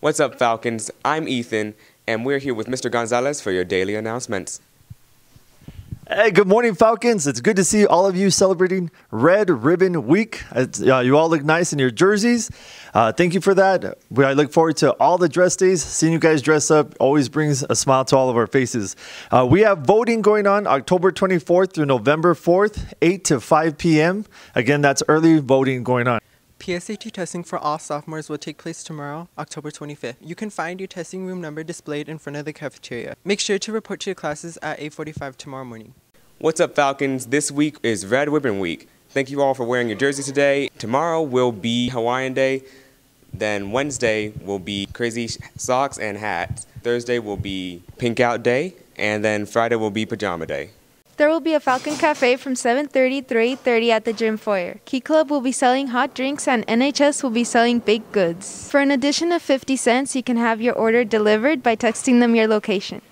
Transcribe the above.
What's up, Falcons? I'm Ethan, and we're here with Mr. Gonzalez for your daily announcements. Hey, good morning, Falcons. It's good to see all of you celebrating Red Ribbon Week. Uh, you all look nice in your jerseys. Uh, thank you for that. I look forward to all the dress days. Seeing you guys dress up always brings a smile to all of our faces. Uh, we have voting going on October 24th through November 4th, 8 to 5 p.m. Again, that's early voting going on. PSAT testing for all sophomores will take place tomorrow, October 25th. You can find your testing room number displayed in front of the cafeteria. Make sure to report to your classes at 8:45 tomorrow morning. What's up, Falcons? This week is Red Ribbon Week. Thank you all for wearing your jersey today. Tomorrow will be Hawaiian Day. Then Wednesday will be crazy socks and hats. Thursday will be Pink Out Day, and then Friday will be Pajama Day. There will be a Falcon Cafe from 7.30 through 8.30 at the gym foyer. Key Club will be selling hot drinks and NHS will be selling baked goods. For an addition of 50 cents, you can have your order delivered by texting them your location.